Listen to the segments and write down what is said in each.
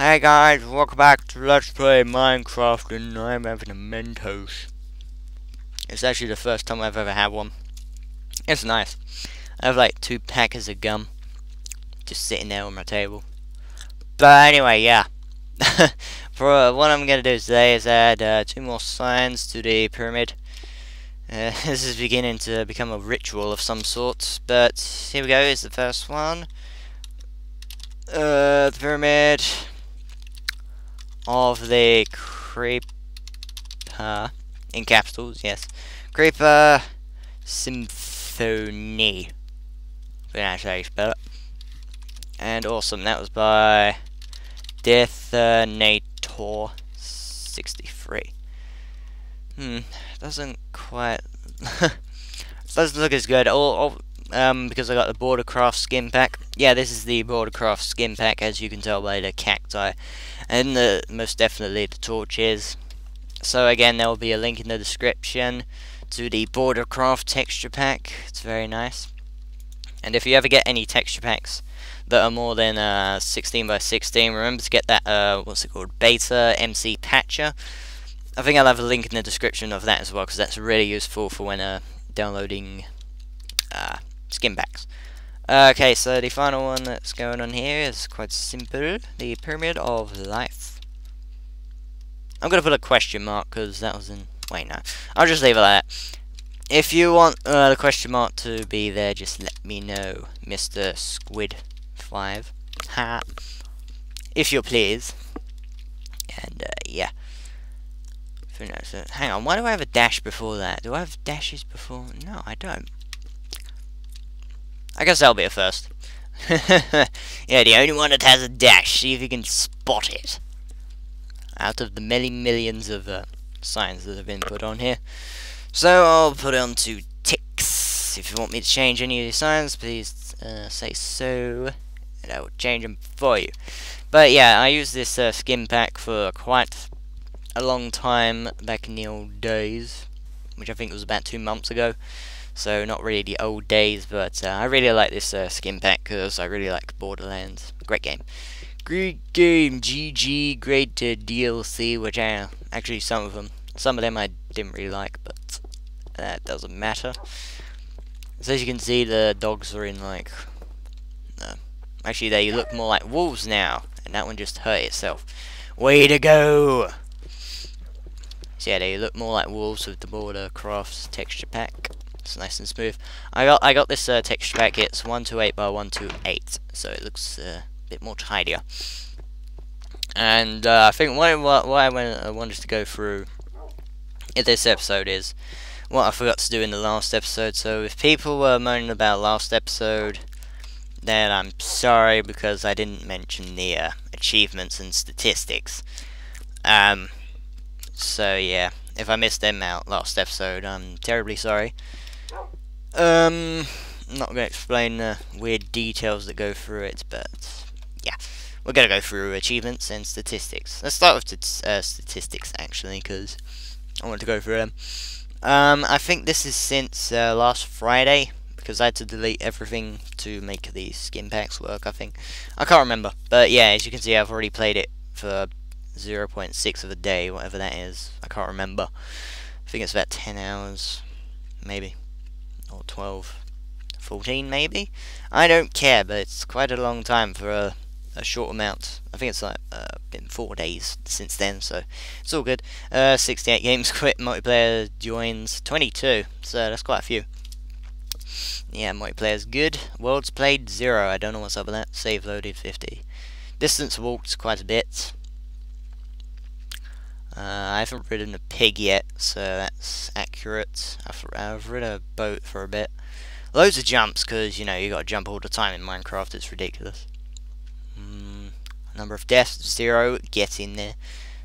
Hey guys, welcome back to Let's Play Minecraft and I'm having a Mentos. It's actually the first time I've ever had one. It's nice. I have like two packets of gum just sitting there on my table. But anyway, yeah. For uh, what I'm gonna do today is add uh, two more signs to the pyramid. Uh, this is beginning to become a ritual of some sort, but here we go, is the first one. Uh, the pyramid of the creeper in capitals, yes. Creeper Symphony. Think that's how you spell it. And awesome, that was by Detonator 63. Hmm, doesn't quite doesn't look as good. All, all um, because I got the Bordercraft skin pack. Yeah, this is the Bordercraft skin pack, as you can tell by the cacti, and the, most definitely the torches. So again, there will be a link in the description to the Bordercraft texture pack. It's very nice. And if you ever get any texture packs that are more than uh, 16 by 16, remember to get that, uh, what's it called, Beta MC Patcher. I think I'll have a link in the description of that as well, because that's really useful for when uh, downloading uh, skin packs. Okay, so the final one that's going on here is quite simple. The Pyramid of Life. I'm going to put a question mark, because that was in... Wait, no. I'll just leave it like that. If you want uh, the question mark to be there, just let me know, Mr. Squid 5. Ha. If you please. And, uh, yeah. Hang on, why do I have a dash before that? Do I have dashes before? No, I don't. I guess that'll be a first. yeah, the only one that has a dash. See if you can spot it. Out of the many millions of uh, signs that have been put on here. So I'll put it on to ticks. If you want me to change any of the signs, please uh, say so. And I will change them for you. But yeah, I used this uh, skin pack for quite a long time back in the old days. Which I think was about two months ago so not really the old days, but uh, I really like this uh, skin pack because I really like Borderlands. Great game. Great game, GG, great uh, DLC, which I, actually some of them, some of them I didn't really like, but that doesn't matter. So as you can see, the dogs are in like, no, actually they look more like wolves now, and that one just hurt itself. Way to go! So yeah, they look more like wolves with the Border Crafts texture pack. It's nice and smooth. I got I got this uh, texture pack. It's one two eight by one two eight, so it looks uh, a bit more tidier. And uh, I think I, went, I wanted to go through in this episode is what I forgot to do in the last episode. So if people were moaning about last episode, then I'm sorry because I didn't mention the uh, achievements and statistics. Um, so yeah, if I missed them out last episode, I'm terribly sorry. Um, I'm not going to explain the weird details that go through it, but yeah, we're going to go through achievements and statistics. Let's start with uh, statistics, actually, because I want to go through them. Um, I think this is since uh, last Friday, because I had to delete everything to make the skin packs work, I think. I can't remember, but yeah, as you can see, I've already played it for 0.6 of a day, whatever that is. I can't remember. I think it's about 10 hours, maybe or 12, 14 maybe? I don't care, but it's quite a long time for a, a short amount. I think it's like uh, been four days since then, so it's all good. Uh, 68 games quit, multiplayer joins 22, so that's quite a few. Yeah, multiplayer's good. Worlds played, zero. I don't know what's up with that. Save loaded, 50. Distance walked quite a bit. Uh, I haven't ridden a pig yet, so that's accurate. I've, I've ridden a boat for a bit. Loads of jumps, because, you know, you gotta jump all the time in Minecraft, it's ridiculous. Mm, number of deaths, zero, get in there.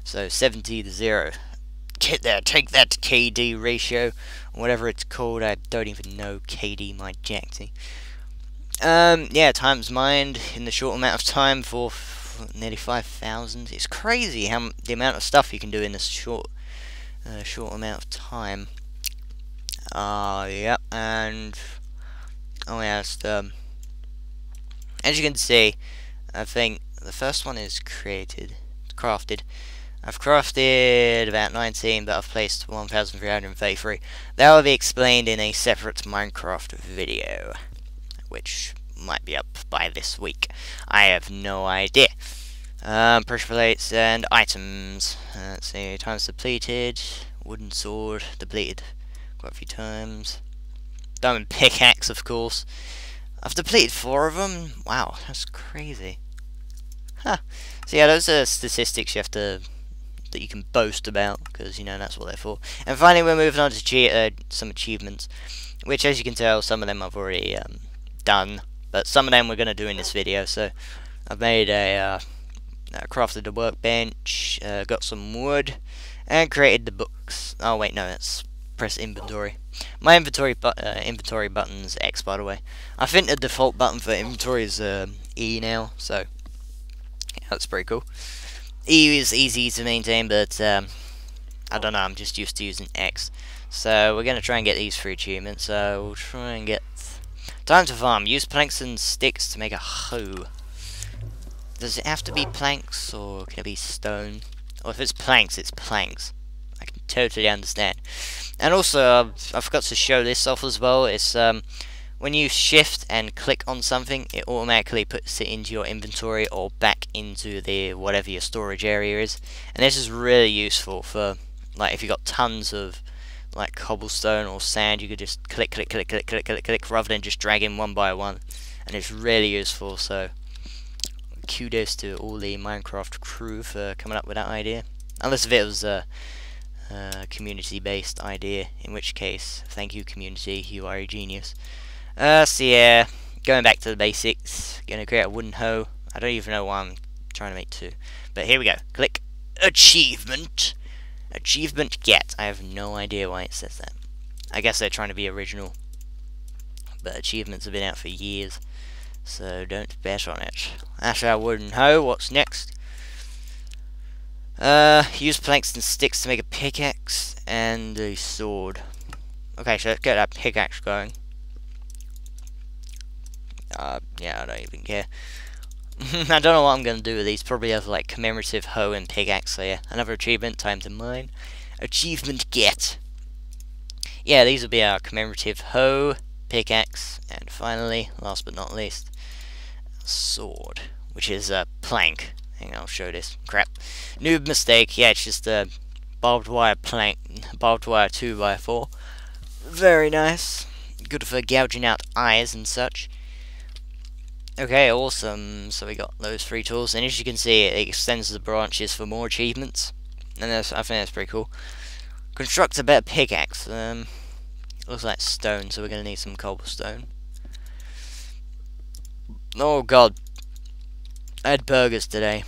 So, 70 to zero. Get there, take that KD ratio, whatever it's called, I don't even know KD, my jackty. Um, yeah, times mined in the short amount of time for nearly 5,000. It's crazy how the amount of stuff you can do in this short, uh, short amount of time. Uh, yep, and oh yeah, it's the, as you can see, I think the first one is created, crafted. I've crafted about 19, but I've placed 1,333. That will be explained in a separate Minecraft video, which might be up by this week. I have no idea. Um, pressure plates and items. Uh, let's see, times depleted, wooden sword, depleted quite a few times. Diamond pickaxe, of course. I've depleted four of them. Wow, that's crazy. Huh. So yeah, those are statistics you have to that you can boast about because you know that's what they're for. And finally, we're moving on to uh, some achievements, which, as you can tell, some of them I've already um, done, but some of them we're going to do in this video. So I've made a uh, crafted a workbench, uh, got some wood, and created the books. Oh wait, no, that's press inventory. My inventory bu uh, inventory button's X, by the way. I think the default button for inventory is uh, E now, so yeah, that's pretty cool. E is easy to maintain, but um, I don't know, I'm just used to using X. So we're going to try and get these three achievements, so we'll try and get... Time to farm. Use planks and sticks to make a hoe. Does it have to be planks, or can it be stone? Or if it's planks, it's planks. I can totally understand. And also, uh, I forgot to show this off as well. It's um, when you shift and click on something, it automatically puts it into your inventory or back into the whatever your storage area is. And this is really useful for like if you've got tons of like cobblestone or sand, you could just click, click, click, click, click, click, click, rather than just dragging one by one. And it's really useful. So kudos to all the Minecraft crew for coming up with that idea. Unless if it was a, a community-based idea, in which case, thank you community, you are a genius. Uh, so yeah, going back to the basics, gonna create a wooden hoe. I don't even know why I'm trying to make two. But here we go. Click achievement. Achievement get. I have no idea why it says that. I guess they're trying to be original. But achievements have been out for years. So don't bet on it. That's our wooden hoe. What's next? Uh, use planks and sticks to make a pickaxe and a sword. Okay, so let's get that pickaxe going. Uh, yeah, I don't even care. I don't know what I'm going to do with these. Probably have like commemorative hoe and pickaxe. So yeah, another achievement. Time to mine. Achievement get. Yeah, these will be our commemorative hoe, pickaxe, and finally, last but not least, sword, which is a plank. Hang on, I'll show this. Crap. Noob mistake. Yeah, it's just a barbed wire plank, barbed wire 2x4. Very nice. Good for gouging out eyes and such. Okay, awesome. So we got those three tools, and as you can see, it extends the branches for more achievements. And I think that's pretty cool. Construct a better pickaxe. Um, looks like stone, so we're gonna need some cobblestone. Oh god. I had burgers today.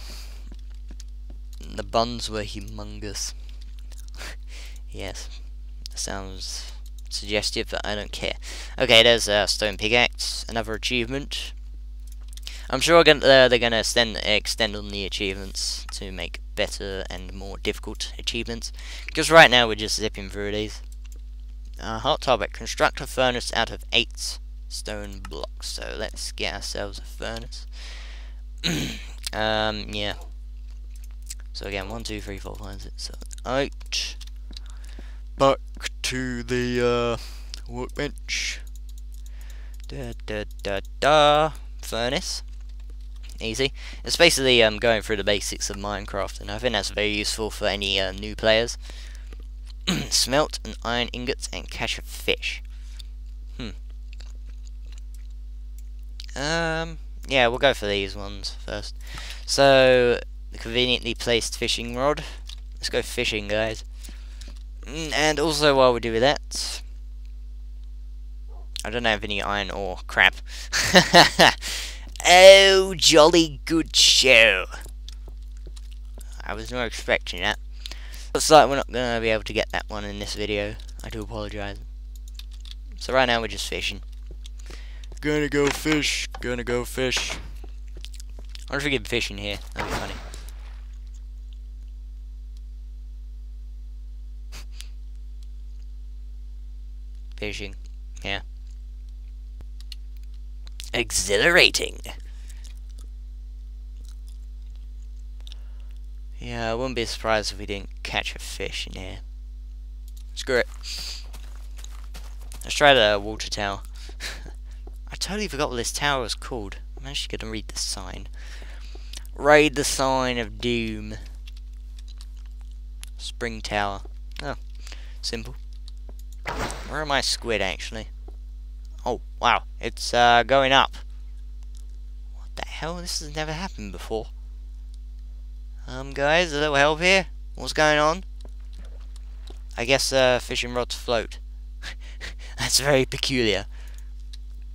The buns were humongous. yes. Sounds suggestive, but I don't care. Okay, there's a stone pickaxe. Another achievement. I'm sure uh, they're going to extend, extend on the achievements to make better and more difficult achievements. Because right now we're just zipping through these. Uh, hot topic. Construct a furnace out of eight stone blocks. So let's get ourselves a furnace. um, yeah. So again, one, two, three, four, five, six, seven, eight. Back to the uh, workbench. Da da da da. Furnace. Easy. It's basically um, going through the basics of Minecraft, and I think that's very useful for any uh, new players. Smelt an iron ingots and catch a fish. Hmm. Um, yeah, we'll go for these ones first. So, the conveniently placed fishing rod. Let's go fishing, guys. Mm, and also, while we do that, I don't have any iron ore. Crap. oh, jolly good show. I was not expecting that. Looks like we're not going to be able to get that one in this video. I do apologise. So right now we're just fishing. Gonna go fish. Gonna go fish. I wonder if we get fishing here. That'd be funny. Fishing. Yeah. Exhilarating. Yeah, I wouldn't be surprised if we didn't catch a fish in here. Screw it. Let's try the water tower. I totally forgot what this tower was called. I'm actually going to read the sign. Raid the sign of doom. Spring tower. Oh, simple. Where are my squid, actually? Oh, wow. It's uh, going up. What the hell? This has never happened before. Um, guys, a little help here? What's going on? I guess uh, fishing rods float. That's very peculiar.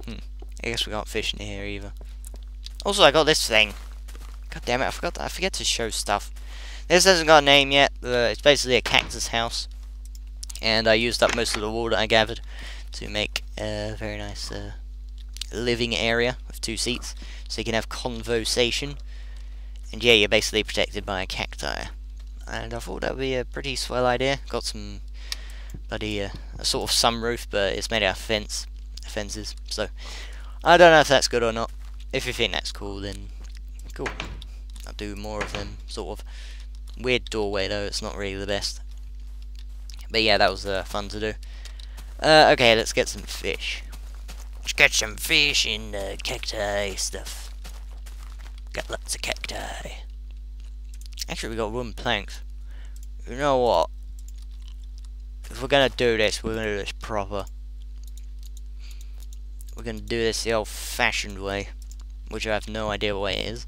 Hmm. I guess we can't fish in here either. Also, I got this thing. God damn it, I forgot. I forget to show stuff. This hasn't got a name yet. Uh, it's basically a cactus house, and I used up most of the water I gathered to make a very nice uh, living area with two seats, so you can have conversation. And yeah, you're basically protected by a cacti. And I thought that would be a pretty swell idea. Got some bloody uh, a sort of sunroof, but it's made out of fence fences. So I don't know if that's good or not. If you think that's cool, then cool. I'll do more of them. Sort of weird doorway though. It's not really the best. But yeah, that was uh, fun to do. Uh, okay, let's get some fish. Let's get some fish in the cacti stuff. Got lots of cacti. Actually, we got wooden planks. You know what? If we're gonna do this, we're gonna do this proper. We're gonna do this the old-fashioned way, which I have no idea what it is.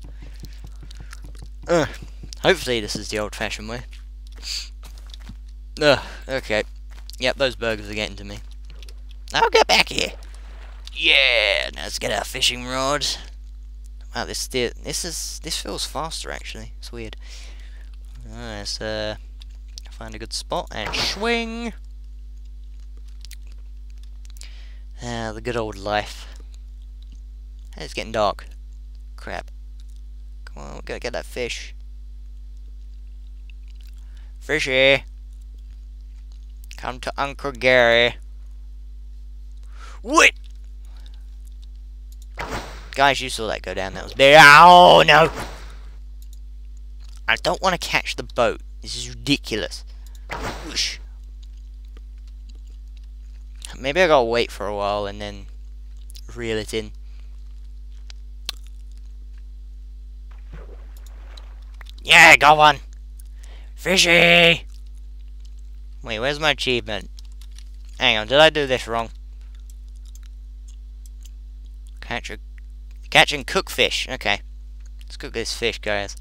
Uh, hopefully this is the old-fashioned way. Ugh, okay. Yep, those burgers are getting to me. I'll get back here. Yeah, now let's get our fishing rods. Wow, this this is this feels faster actually. It's weird. Alright, let's uh, find a good spot and swing. Ah, the good old life. It's getting dark. Crap. Come on, we gotta get that fish. Fishy! Come to Uncle Gary. What? Guys, you saw that go down. That was big. Oh, no! I don't want to catch the boat. This is ridiculous. Whoosh. Maybe I gotta wait for a while and then reel it in. Yeah, go on. Fishy! Wait, where's my achievement? Hang on, did I do this wrong? Catch a Catch and cook fish. Okay. Let's cook this fish, guys.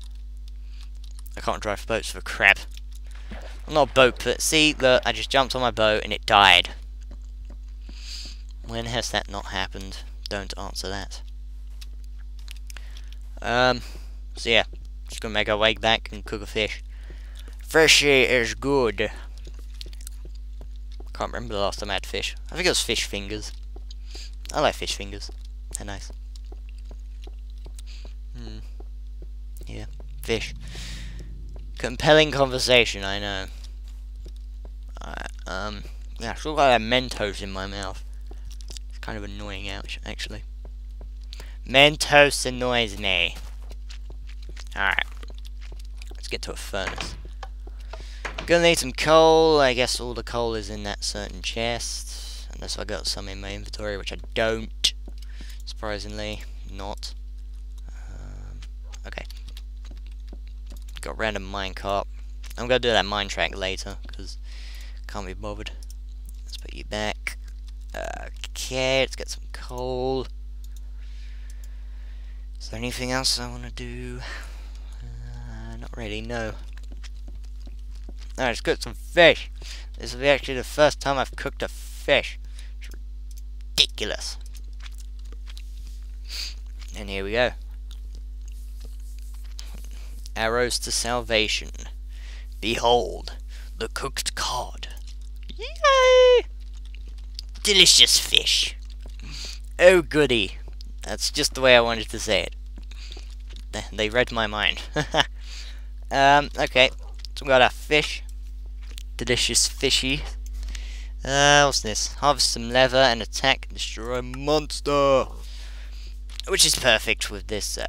I can't drive boats for crap. I'm not a boat, but see, look, I just jumped on my boat and it died. When has that not happened? Don't answer that. Um, so yeah, just gonna make our way back and cook a fish. Fishy is good. Can't remember the last time I had fish. I think it was fish fingers. I like fish fingers. They're nice. Hmm. Yeah. Fish. Compelling conversation, I know. Alright, um, yeah, I still got a Mentos in my mouth. It's kind of annoying, actually. Mentos annoys me. Alright. Let's get to a furnace. Gonna need some coal. I guess all the coal is in that certain chest. Unless I got some in my inventory, which I don't. Surprisingly, not. Okay. Got random minecart. I'm gonna do that mine track later, because can't be bothered. Let's put you back. Okay, let's get some coal. Is there anything else I want to do? Uh, not really, no. Alright, let's cook some fish. This will be actually the first time I've cooked a fish. It's ridiculous. And here we go. Arrows to salvation. Behold, the cooked cod. Yay! Delicious fish. Oh goody. That's just the way I wanted to say it. They read my mind. um, okay. So we got our fish. Delicious fishy. Uh, what's this? Harvest some leather and attack and destroy monster. Which is perfect with this uh,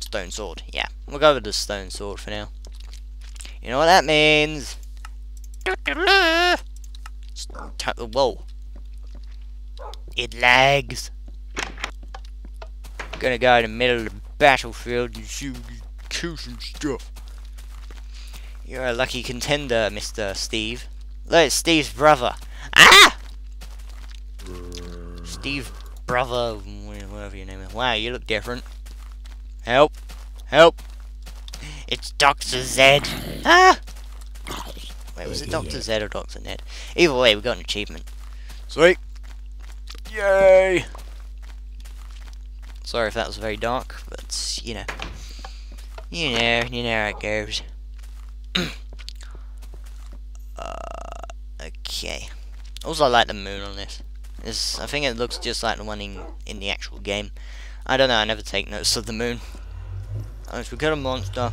stone sword. Yeah, we'll go with the stone sword for now. You know what that means? Whoa. It lags. Gonna go in the middle of the battlefield and shoot kill some stuff. You're a lucky contender, Mr. Steve. Look, it's Steve's brother. Ah! Steve, brother, whatever your name is. Wow, you look different. Help! Help! It's Dr. Zed. Ah! Wait, was it Dr. Zed or Dr. Ned? Either way, we got an achievement. Sweet! Yay! Sorry if that was very dark, but, you know. You know, you know how it goes. Uh, okay. Also, I like the moon on this. It's, I think it looks just like the one in, in the actual game. I don't know, I never take notice of the moon. Unless we kill a monster.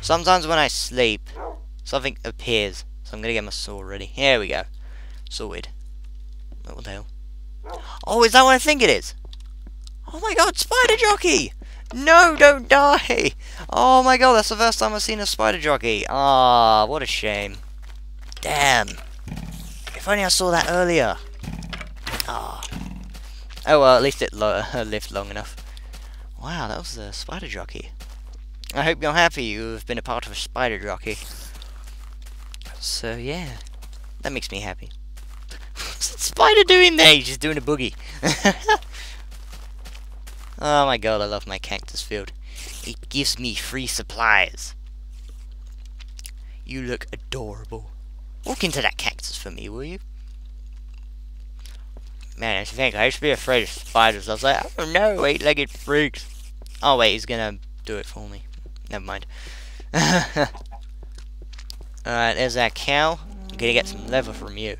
Sometimes when I sleep, something appears. So I'm gonna get my sword ready. Here we go. Sword. What the hell? Oh, is that what I think it is? Oh my god, Spider Jockey! No, don't die! Oh my god, that's the first time I've seen a Spider Jockey. Ah, what a shame. Damn. If only I saw that earlier. Ah. Oh well, at least it lo lived long enough. Wow, that was a Spider Jockey. I hope you're happy you have been a part of a Spider Jockey. So yeah, that makes me happy. What's that spider doing there? He's just doing a boogie. oh my god, I love my cactus field. It gives me free supplies. You look adorable. Walk into that cactus for me, will you? Man, I think I used to be afraid of spiders. I was like, oh no, eight-legged freaks. Oh wait, he's gonna do it for me. Never mind. Alright, there's that cow. I'm gonna get some leather from you.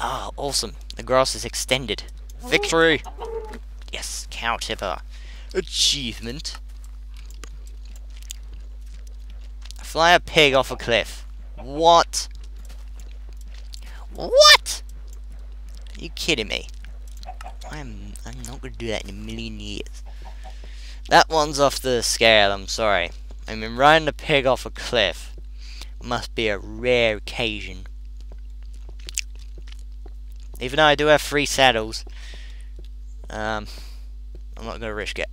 Ah, oh, awesome. The grass is extended. Victory! Yes, cow tipper. Achievement. Fly a pig off a cliff. What? What? Are you kidding me? I'm I'm not gonna do that in a million years. That one's off the scale, I'm sorry. I mean, riding a pig off a cliff must be a rare occasion. Even though I do have three saddles, um, I'm not going to risk it.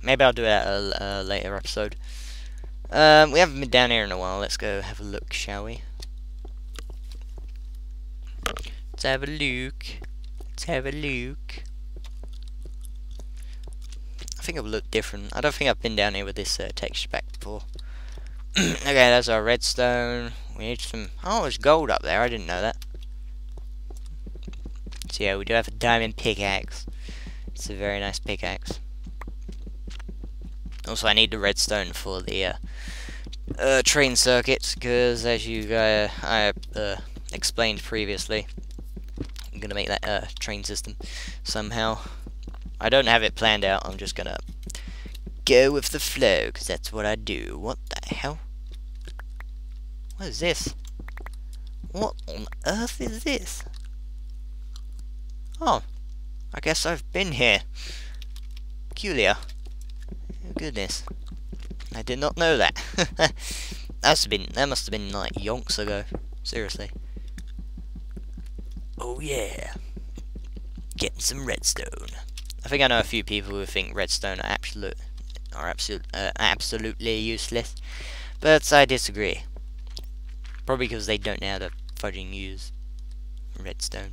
Maybe I'll do it at a, a later episode. Um, we haven't been down here in a while. Let's go have a look, shall we? Let's have a look. Let's have a look. I think it will look different. I don't think I've been down here with this uh, texture pack before. okay, that's our redstone. We need some... Oh, there's gold up there. I didn't know that. So yeah, we do have a diamond pickaxe. It's a very nice pickaxe. Also, I need the redstone for the uh, uh, train circuit, because as you uh, I explained previously, I'm going to make that uh, train system somehow. I don't have it planned out. I'm just gonna go with the flow, because that's what I do. What the hell? What is this? What on earth is this? Oh, I guess I've been here. Peculiar. Oh, goodness. I did not know that. That's been that must have been like yonks ago. Seriously. Oh yeah. Getting some redstone. I think I know a few people who think redstone are absolute are absolute uh, absolutely useless, but I disagree. Probably because they don't know how to fudging use redstone,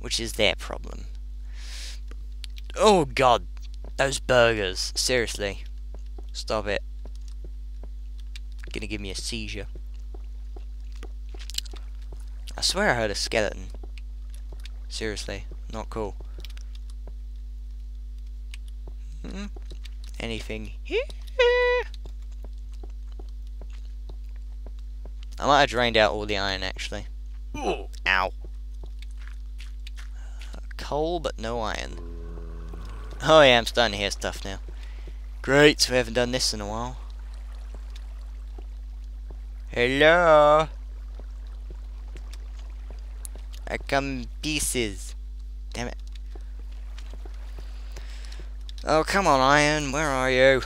which is their problem. Oh god, those burgers! Seriously, stop it. Gonna give me a seizure. I swear I heard a skeleton. Seriously, not cool. Hmm? Anything here? I might have drained out all the iron actually. Ooh. Ow. Coal, but no iron. Oh yeah, I'm starting to hear stuff now. Great, we haven't done this in a while. Hello? I come pieces. Damn it. Oh, come on, iron. Where are you?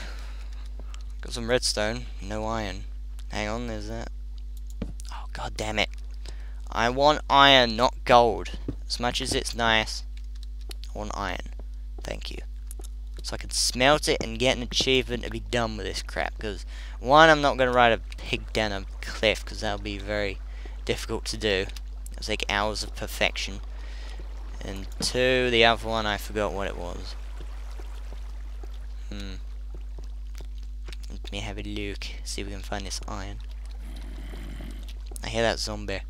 Got some redstone. No iron. Hang on, there's that. Oh, god damn it. I want iron, not gold. As much as it's nice, I want iron. Thank you. So I can smelt it and get an achievement to be done with this crap. Because, one, I'm not going to ride a pig down a cliff, because that'll be very difficult to do. It'll take hours of perfection. And two, the other one, I forgot what it was. Hmm. Let me have a look, see if we can find this iron. I hear that zombie.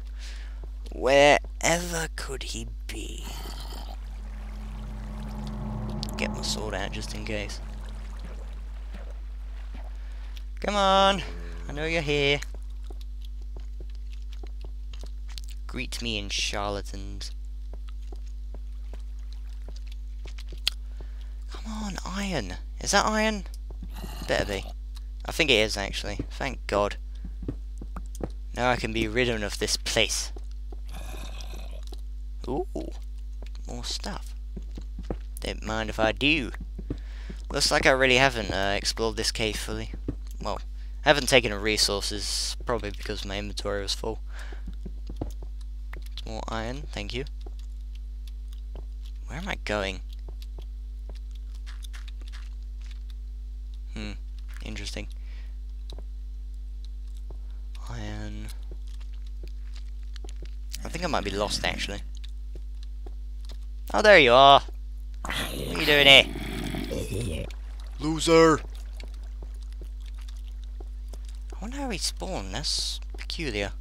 Wherever could he be? Get my sword out just in case. Come on! I know you're here. Greet me in charlatans. Come on, iron. Is that iron? Better be. I think it is actually. Thank God. Now I can be rid of this place. Ooh, more stuff. Don't mind if I do. Looks like I really haven't uh, explored this cave fully. Well, I haven't taken resources, probably because my inventory was full. More iron, thank you. Where am I going? Hmm, interesting. Iron. I think I might be lost actually. Oh, there you are. What are you doing here? Loser! I wonder how he spawned. That's peculiar.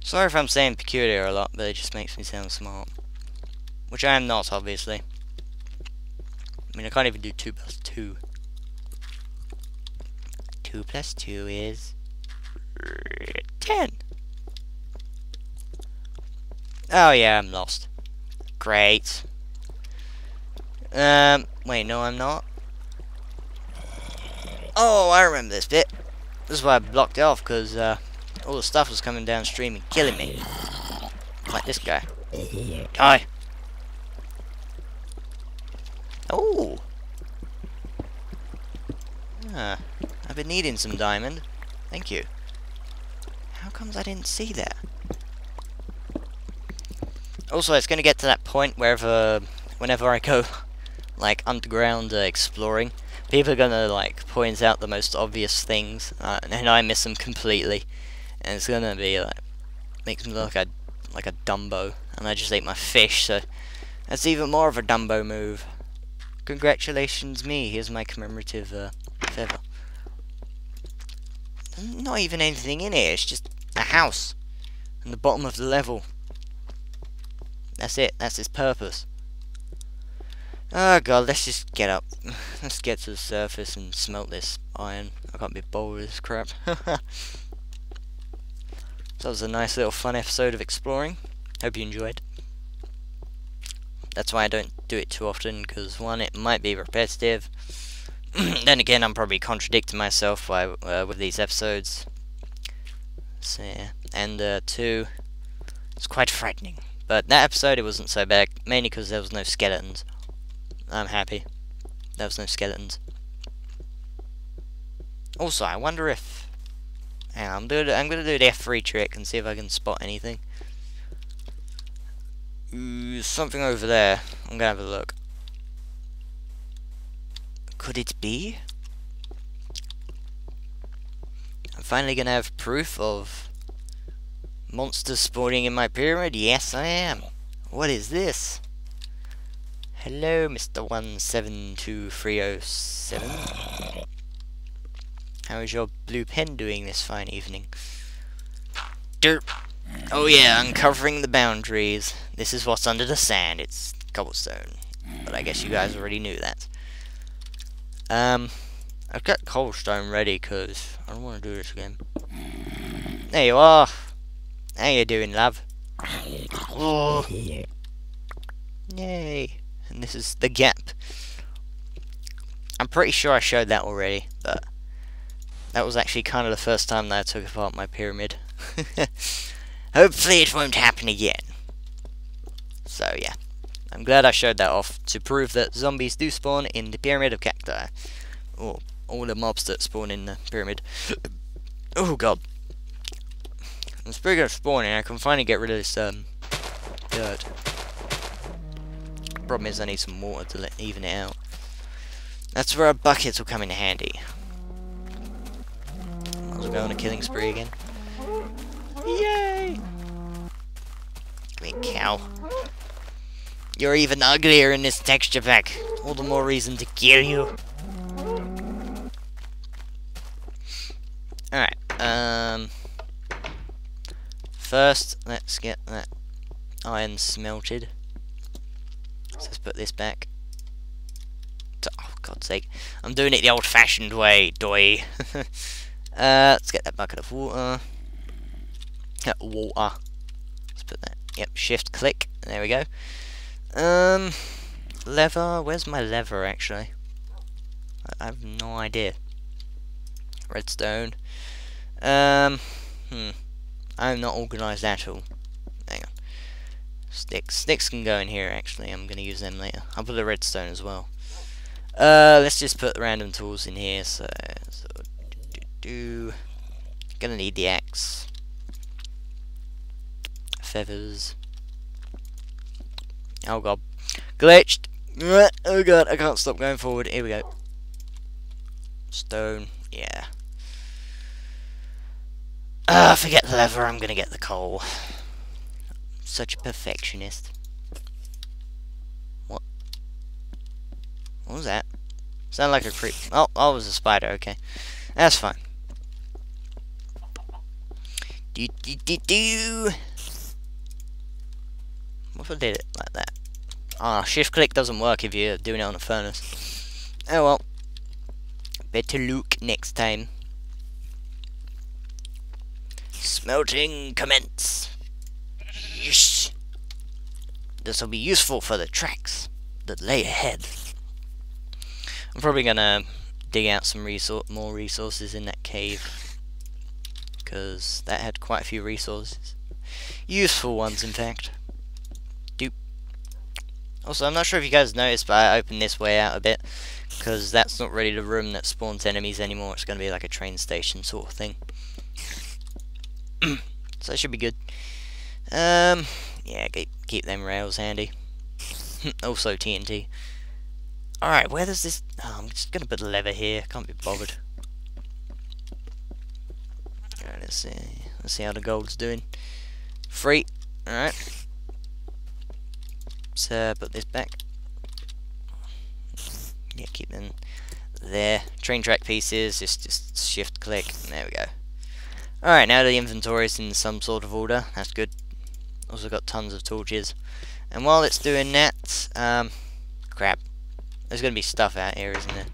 Sorry if I'm saying peculiar a lot, but it just makes me sound smart. Which I am not, obviously. I mean, I can't even do 2 plus 2. 2 plus 2 is... 10! Oh yeah, I'm lost. Great. Um, wait, no I'm not. Oh, I remember this bit. This is why I blocked it off, because uh, all the stuff was coming downstream and killing me. Like this guy. Die! Oh! Ah, I've been needing some diamond. Thank you. How comes I didn't see that? Also, it's going to get to that point wherever, whenever I go, like, underground uh, exploring, people are to, like, point out the most obvious things, uh, and I miss them completely. And it's to be, like, makes me look like a, like a Dumbo, and I just ate my fish, so that's even more of a Dumbo move. Congratulations me, here's my commemorative uh, feather. Not even anything in it, it's just a house. In the bottom of the level. That's it. That's its purpose. Oh god, let's just get up. Let's get to the surface and smelt this iron. I can't be bold with this crap. so that was a nice little fun episode of exploring. Hope you enjoyed. That's why I don't do it too often, because one, it might be repetitive. then again, I'm probably contradicting myself by, uh, with these episodes. So, yeah. And uh, two, it's quite frightening. But that episode, it wasn't so bad, mainly because there was no skeletons. I'm happy. There was no skeletons. Also, I wonder if... Hang on, I'm, doing, I'm going to do the F3 trick and see if I can spot anything. Ooh, something over there. I'm to have a look. Could it be? I'm finally going to have proof of Monsters spawning in my pyramid? Yes, I am. What is this? Hello, Mr. 172307. How is your blue pen doing this fine evening? Dirt. Oh yeah, uncovering the boundaries. This is what's under the sand. It's cobblestone. But I guess you guys already knew that. Um, I've got cobblestone ready because I don't want to do this again. There you are. How you doing, love? Oh. Yay. And this is the gap. I'm pretty sure I showed that already, but that was actually kind of the first time that I took apart my pyramid. Hopefully it won't happen again. So yeah, I'm glad I showed that off to prove that zombies do spawn in the pyramid of cacti. Or all the mobs that spawn in the pyramid. Oh god. And speaking of spawning, I can finally get rid of this um, dirt. Problem is I need some water to let even it out. That's where our buckets will come in handy. Might as well go on a killing spree again. Yay! Give me cow. You're even uglier in this texture pack. All the more reason to kill you. Alright, um... First, let's get that iron smelted. So let's put this back. Oh, God's sake. I'm doing it the old-fashioned way, doy. uh, let's get that bucket of water. Uh, water. Let's put that. Yep, shift click. There we go. Um, lever. Where's my lever, actually? I have no idea. Redstone. Um, hmm. I'm not organised at all. Sticks. Sticks can go in here, actually. I'm going to use them later. I'll put a redstone as well. Uh, let's just put random tools in here. So, so do, do, do. Gonna need the axe. Feathers. Oh god. Glitched! Oh god, I can't stop going forward. Here we go. Stone. Yeah. Ah, uh, forget the lever, I'm gonna get the coal. Such a perfectionist. What? What was that? Sound like a creep. Oh, oh, it was a spider, okay. That's fine. Do do do do. What if I did it like that? Ah, shift click doesn't work if you're doing it on a furnace. Oh well. Better look next time. Smelting commence. This will be useful for the tracks that lay ahead. I'm probably gonna dig out some resor more resources in that cave because that had quite a few resources. Useful ones, in fact. Doop. Also, I'm not sure if you guys noticed, but I opened this way out a bit because that's not really the room that spawns enemies anymore. It's going to be like a train station sort of thing. so that should be good. Um, yeah, keep, keep them rails handy. also TNT. Alright, where does this... Oh, I'm just going to put the lever here. Can't be bothered. Alright, let's see. Let's see how the gold's doing. Free. Alright. Uh, put this back. Yeah, keep them there. Train track pieces, just, just shift click. There we go. Alright, now the inventory is in some sort of order. That's good. Also got tons of torches. And while it's doing that, um, crap. There's gonna be stuff out here, isn't there?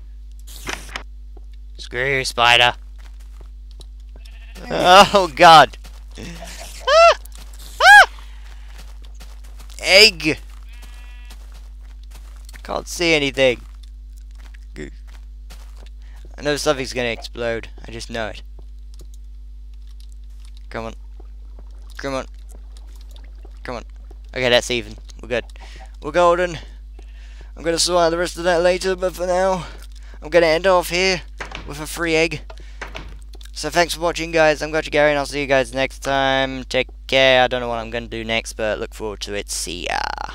Screw you, spider. Oh god. Ah! Ah! Egg. Can't see anything. I know something's gonna explode. I just know it. Come on. Come on. Come on. Okay, that's even. We're good. We're golden. I'm going to sort out the rest of that later, but for now, I'm going to end off here with a free egg. So thanks for watching, guys. I'm Gotcha Gary, and I'll see you guys next time. Take care. I don't know what I'm going to do next, but look forward to it. See ya.